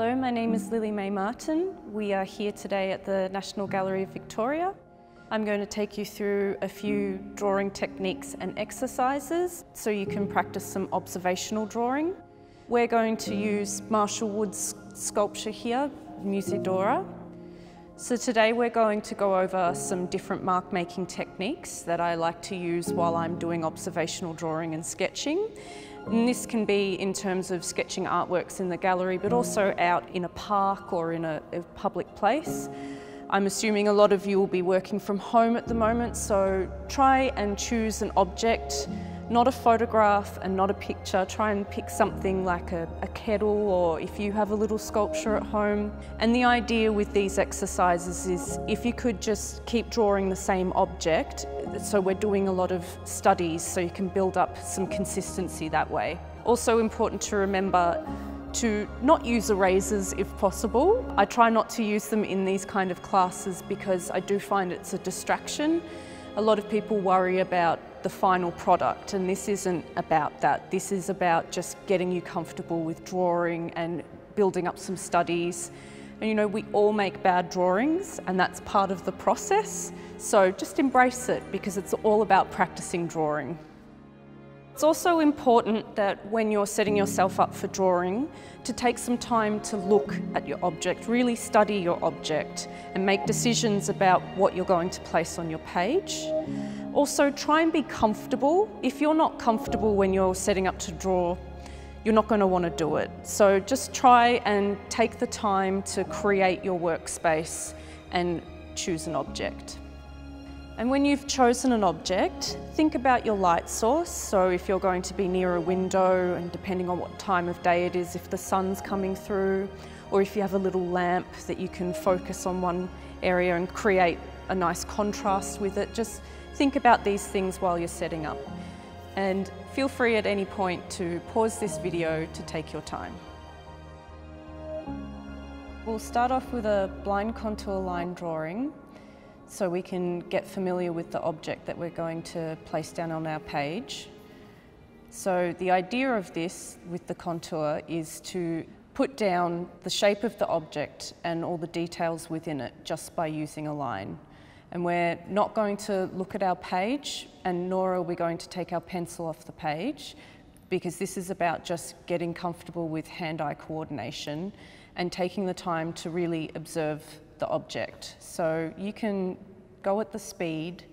Hello, my name is Lily Mae Martin. We are here today at the National Gallery of Victoria. I'm going to take you through a few drawing techniques and exercises so you can practice some observational drawing. We're going to use Marshall Wood's sculpture here, Musidora. So today we're going to go over some different mark making techniques that I like to use while I'm doing observational drawing and sketching. And this can be in terms of sketching artworks in the gallery, but also out in a park or in a, a public place. I'm assuming a lot of you will be working from home at the moment, so try and choose an object not a photograph and not a picture. Try and pick something like a, a, kettle or if you have a little sculpture at home. And the idea with these exercises is if you could just keep drawing the same object, so we're doing a lot of studies so you can build up some consistency that way. Also important to remember to not use erasers if possible. I try not to use them in these kind of classes because I do find it's a distraction. A lot of people worry about the final product and this isn't about that. This is about just getting you comfortable with drawing and building up some studies. And you know, we all make bad drawings and that's part of the process. So just embrace it because it's all about practicing drawing. It's also important that when you're setting yourself up for drawing, to take some time to look at your object, really study your object and make decisions about what you're going to place on your page. Also, try and be comfortable. If you're not comfortable when you're setting up to draw, you're not going to want to do it. So just try and take the time to create your workspace and choose an object. And when you've chosen an object, think about your light source. So if you're going to be near a window and depending on what time of day it is, if the sun's coming through, or if you have a little lamp that you can focus on one area and create a nice contrast with it, just think about these things while you're setting up. And feel free at any point to pause this video to take your time. We'll start off with a blind contour line drawing so we can get familiar with the object that we're going to place down on our page. So the idea of this with the contour is to put down the shape of the object and all the details within it just by using a line. And we're not going to look at our page and nor are we going to take our pencil off the page because this is about just getting comfortable with hand-eye coordination and taking the time to really observe the object. So you can go at the speed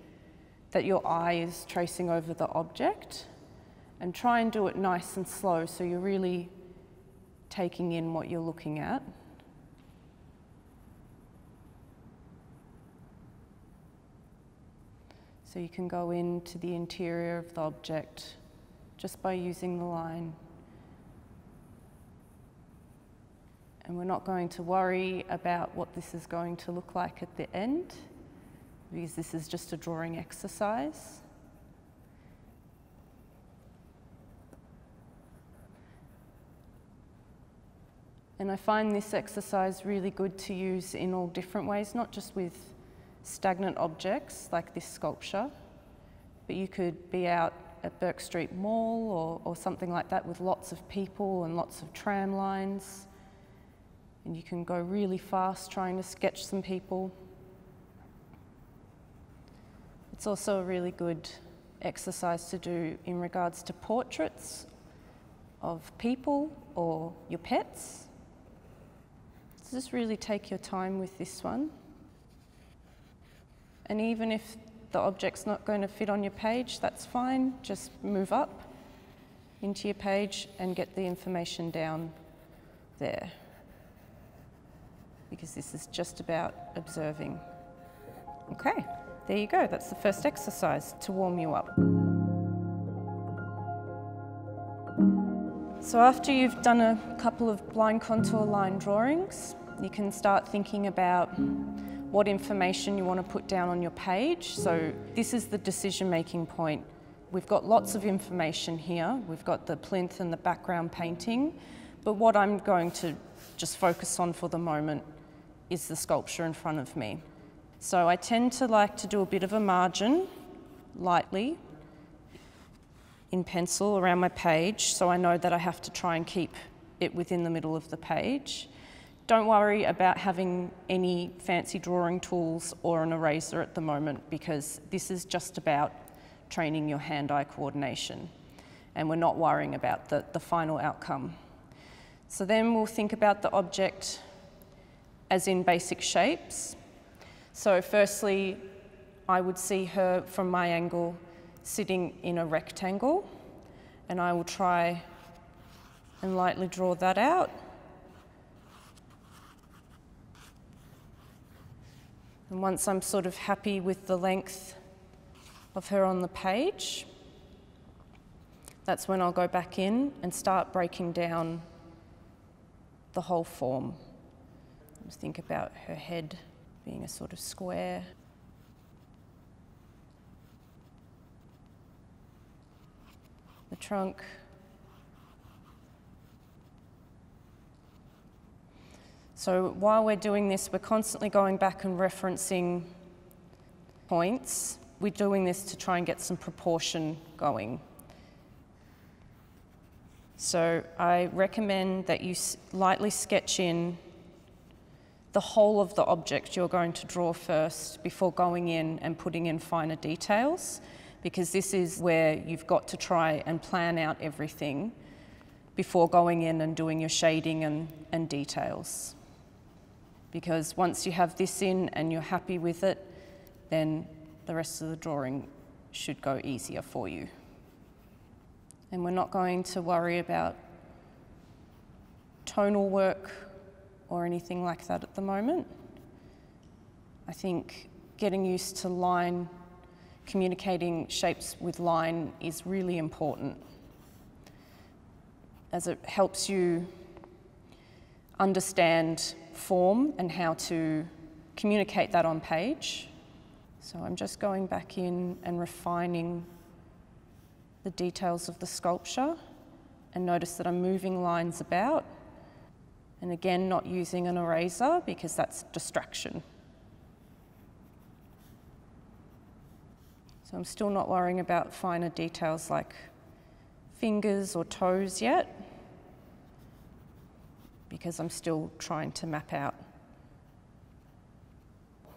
that your eye is tracing over the object and try and do it nice and slow so you're really taking in what you're looking at. So you can go into the interior of the object just by using the line. And we're not going to worry about what this is going to look like at the end because this is just a drawing exercise. And I find this exercise really good to use in all different ways, not just with stagnant objects like this sculpture, but you could be out at Bourke Street Mall or, or something like that with lots of people and lots of tram lines. And you can go really fast trying to sketch some people. It's also a really good exercise to do in regards to portraits of people or your pets. So just really take your time with this one. And even if the object's not going to fit on your page, that's fine. Just move up into your page and get the information down there. Because this is just about observing. Okay, there you go. That's the first exercise to warm you up. So after you've done a couple of blind contour line drawings, you can start thinking about what information you want to put down on your page. So this is the decision making point. We've got lots of information here. We've got the plinth and the background painting, but what I'm going to just focus on for the moment is the sculpture in front of me. So I tend to like to do a bit of a margin, lightly, in pencil around my page, so I know that I have to try and keep it within the middle of the page. Don't worry about having any fancy drawing tools or an eraser at the moment because this is just about training your hand-eye coordination and we're not worrying about the, the final outcome. So then we'll think about the object as in basic shapes. So firstly, I would see her from my angle sitting in a rectangle and I will try and lightly draw that out. And once I'm sort of happy with the length of her on the page, that's when I'll go back in and start breaking down the whole form. Just think about her head being a sort of square. The trunk. So while we're doing this, we're constantly going back and referencing points. We're doing this to try and get some proportion going. So I recommend that you lightly sketch in the whole of the object you're going to draw first before going in and putting in finer details because this is where you've got to try and plan out everything before going in and doing your shading and, and details. Because once you have this in and you're happy with it, then the rest of the drawing should go easier for you. And we're not going to worry about tonal work or anything like that at the moment. I think getting used to line, communicating shapes with line is really important as it helps you understand form and how to communicate that on page. So I'm just going back in and refining the details of the sculpture and notice that I'm moving lines about and again not using an eraser because that's distraction. So I'm still not worrying about finer details like fingers or toes yet because I'm still trying to map out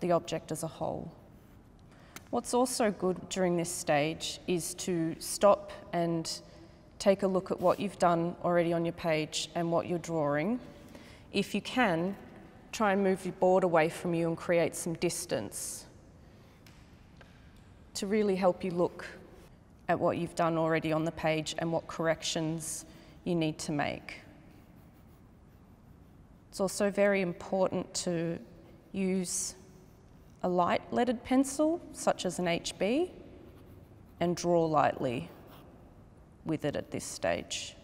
the object as a whole. What's also good during this stage is to stop and take a look at what you've done already on your page and what you're drawing. If you can, try and move your board away from you and create some distance to really help you look at what you've done already on the page and what corrections you need to make. It's also very important to use a light leaded pencil, such as an HB, and draw lightly with it at this stage.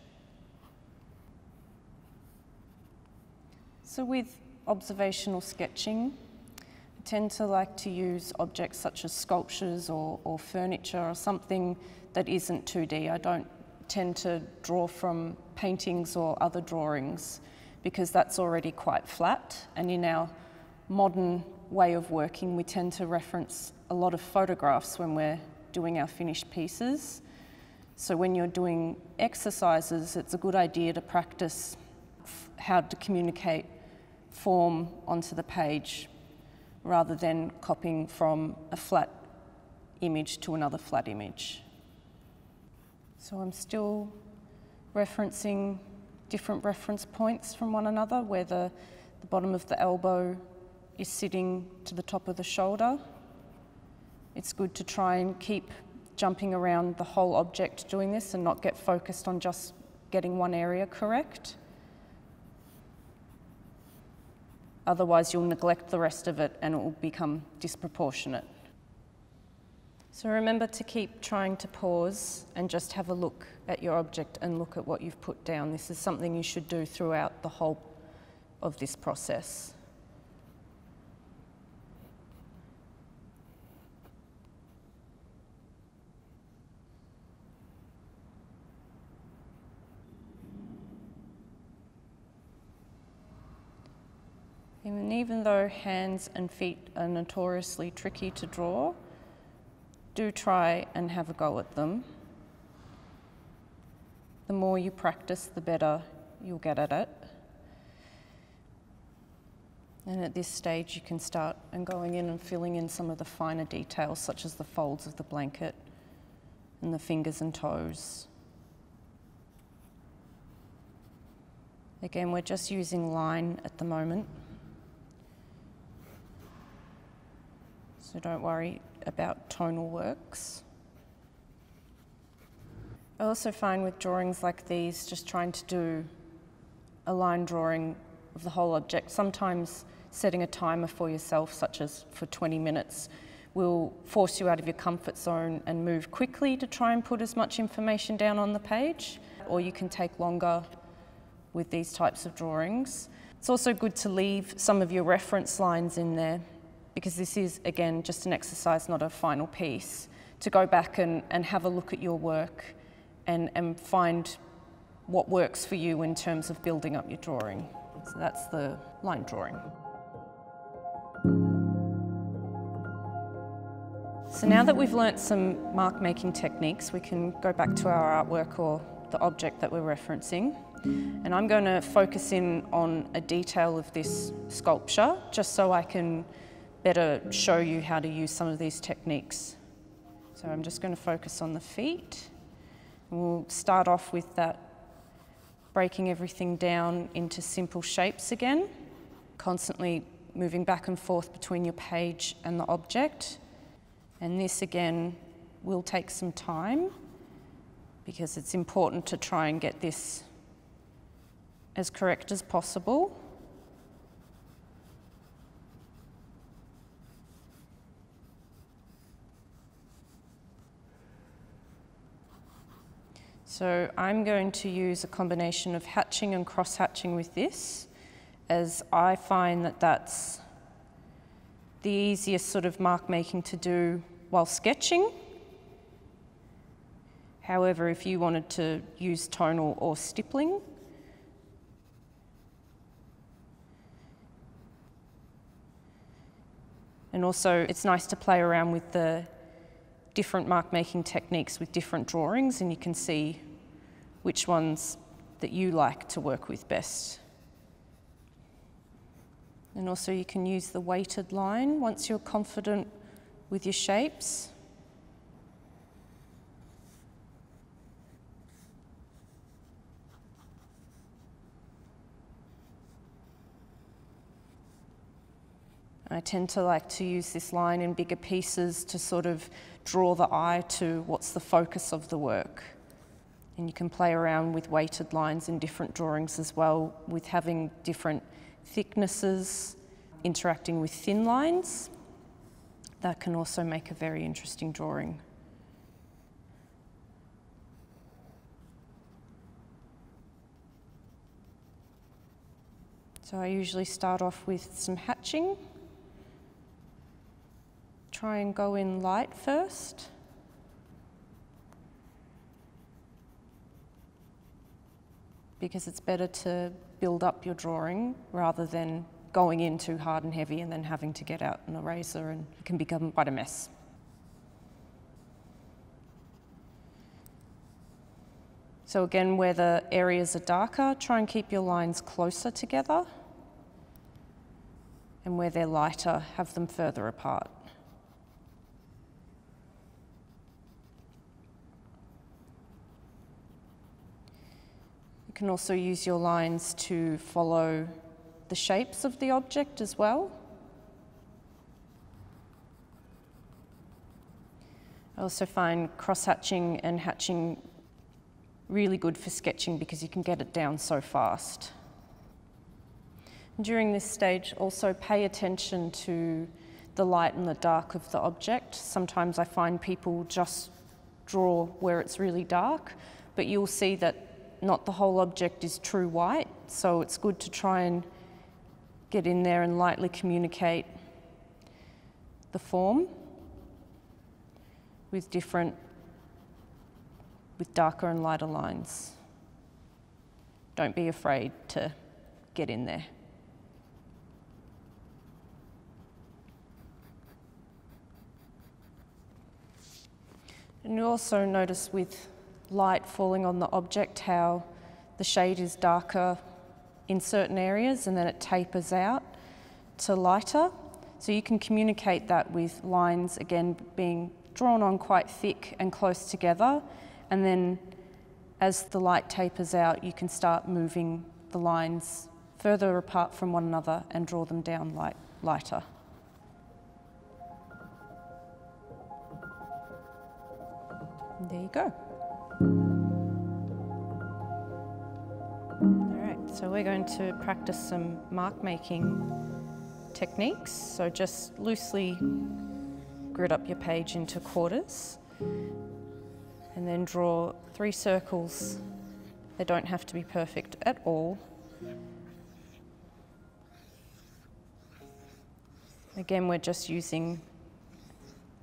So with observational sketching, I tend to like to use objects such as sculptures or, or furniture or something that isn't 2D. I don't tend to draw from paintings or other drawings because that's already quite flat and in our modern way of working, we tend to reference a lot of photographs when we're doing our finished pieces. So when you're doing exercises, it's a good idea to practice how to communicate form onto the page rather than copying from a flat image to another flat image. So I'm still referencing different reference points from one another where the, the bottom of the elbow is sitting to the top of the shoulder. It's good to try and keep jumping around the whole object doing this and not get focused on just getting one area correct. Otherwise, you'll neglect the rest of it and it will become disproportionate. So remember to keep trying to pause and just have a look at your object and look at what you've put down. This is something you should do throughout the whole of this process. And even though hands and feet are notoriously tricky to draw, do try and have a go at them. The more you practice, the better you'll get at it. And at this stage you can start and going in and filling in some of the finer details such as the folds of the blanket and the fingers and toes. Again, we're just using line at the moment. So don't worry about tonal works. I also find with drawings like these, just trying to do a line drawing of the whole object, sometimes setting a timer for yourself, such as for 20 minutes, will force you out of your comfort zone and move quickly to try and put as much information down on the page, or you can take longer with these types of drawings. It's also good to leave some of your reference lines in there because this is, again, just an exercise, not a final piece, to go back and, and have a look at your work and, and find what works for you in terms of building up your drawing. So that's the line drawing. So now that we've learnt some mark making techniques, we can go back to our artwork or the object that we're referencing. And I'm going to focus in on a detail of this sculpture just so I can better show you how to use some of these techniques. So I'm just going to focus on the feet. We'll start off with that breaking everything down into simple shapes again, constantly moving back and forth between your page and the object. And this again will take some time because it's important to try and get this as correct as possible. So I'm going to use a combination of hatching and cross hatching with this as I find that that's the easiest sort of mark making to do while sketching. However, if you wanted to use tonal or stippling, and also it's nice to play around with the different mark making techniques with different drawings and you can see which ones that you like to work with best. And also you can use the weighted line once you're confident with your shapes. I tend to like to use this line in bigger pieces to sort of draw the eye to what's the focus of the work. And you can play around with weighted lines in different drawings as well, with having different thicknesses, interacting with thin lines. That can also make a very interesting drawing. So I usually start off with some hatching. Try and go in light first. Because it's better to build up your drawing rather than going in too hard and heavy and then having to get out an eraser and it can become quite a mess. So again, where the areas are darker, try and keep your lines closer together. And where they're lighter, have them further apart. Can also use your lines to follow the shapes of the object as well. I also find cross-hatching and hatching really good for sketching because you can get it down so fast. During this stage, also pay attention to the light and the dark of the object. Sometimes I find people just draw where it's really dark, but you'll see that not the whole object is true white, so it's good to try and get in there and lightly communicate the form with different, with darker and lighter lines. Don't be afraid to get in there. And you also notice with light falling on the object, how the shade is darker in certain areas and then it tapers out. to lighter. So you can communicate that with lines, again, being drawn on quite thick and close together. And then as the light tapers out, you can start moving the lines further apart from one another and draw them down light, lighter. there you go. So we're going to practice some mark making techniques. So just loosely grid up your page into quarters and then draw three circles. They don't have to be perfect at all. Again, we're just using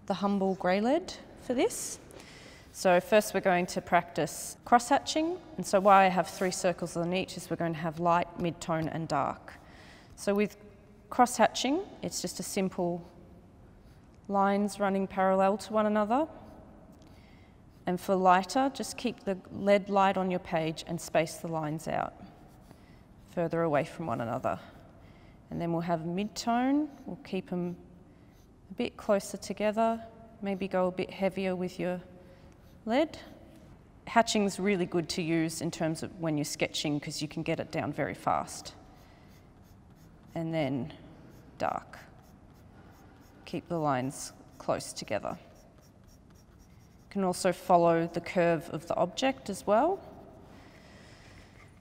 the humble grey lead for this. So first we're going to practice cross-hatching. And so why I have three circles on each is we're going to have light, mid-tone and dark. So with cross-hatching, it's just a simple lines running parallel to one another. And for lighter, just keep the lead light on your page and space the lines out further away from one another. And then we'll have mid-tone, we'll keep them a bit closer together, maybe go a bit heavier with your lead. Hatching's really good to use in terms of when you're sketching because you can get it down very fast. And then dark. Keep the lines close together. You can also follow the curve of the object as well.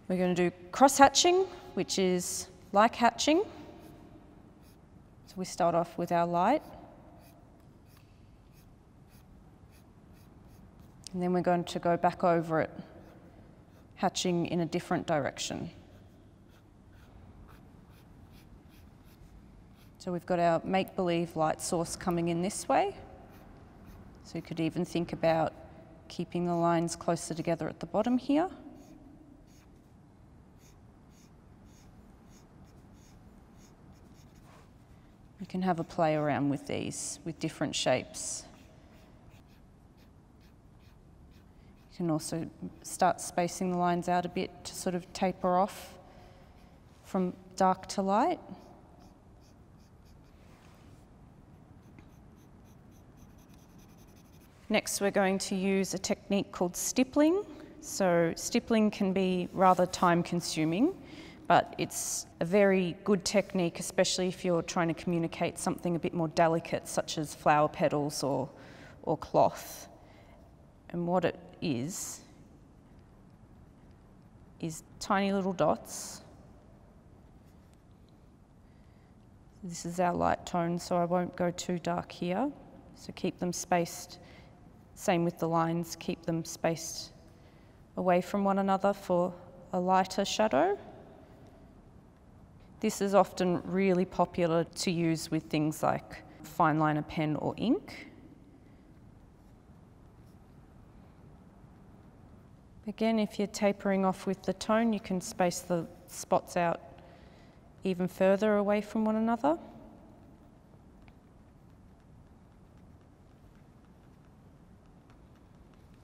We're going to do cross hatching, which is like hatching. So we start off with our light. And then we're going to go back over it, hatching in a different direction. So we've got our make-believe light source coming in this way. So you could even think about keeping the lines closer together at the bottom here. You can have a play around with these, with different shapes. You can also start spacing the lines out a bit to sort of taper off from dark to light. Next, we're going to use a technique called stippling. So stippling can be rather time consuming, but it's a very good technique, especially if you're trying to communicate something a bit more delicate, such as flower petals or, or cloth. And what it is, is tiny little dots. This is our light tone, so I won't go too dark here. So keep them spaced. Same with the lines, keep them spaced away from one another for a lighter shadow. This is often really popular to use with things like fine liner pen or ink. Again, if you're tapering off with the tone, you can space the spots out even further away from one another.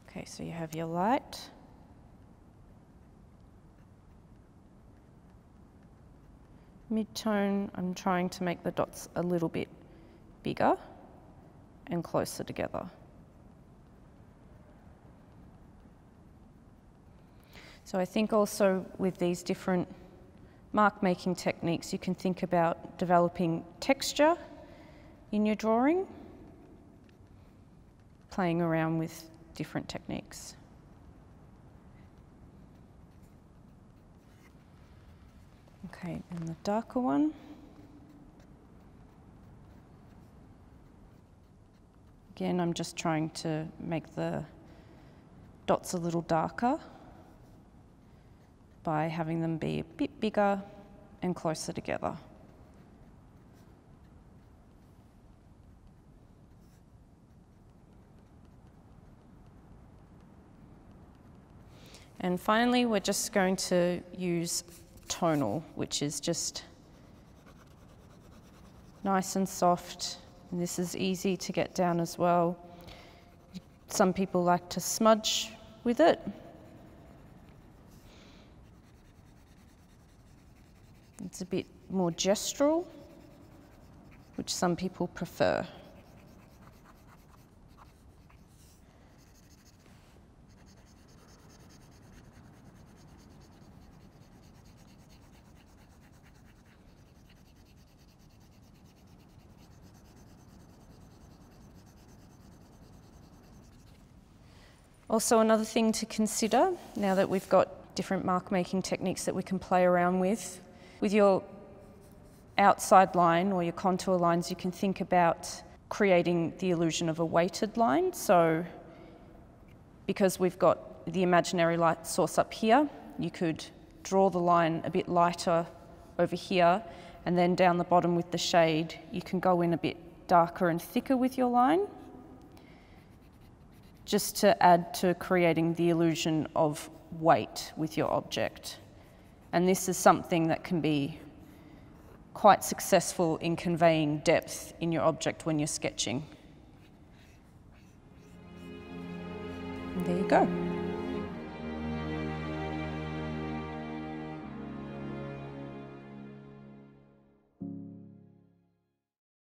Okay, so you have your light. Mid-tone, I'm trying to make the dots a little bit bigger and closer together. So I think also with these different mark making techniques, you can think about developing texture in your drawing, playing around with different techniques. Okay, and the darker one. Again, I'm just trying to make the dots a little darker by having them be a bit bigger and closer together. And finally, we're just going to use tonal, which is just nice and soft. And this is easy to get down as well. Some people like to smudge with it. It's a bit more gestural. which some people prefer. Also another thing to consider, now that we've got different mark making techniques that we can play around with, with your outside line or your contour lines, you can think about creating the illusion of a weighted line. So because we've got the imaginary light source up here, you could draw the line a bit lighter over here and then down the bottom with the shade, you can go in a bit darker and thicker with your line just to add to creating the illusion of weight with your object. And this is something that can be quite successful in conveying depth in your object when you're sketching. And there you go.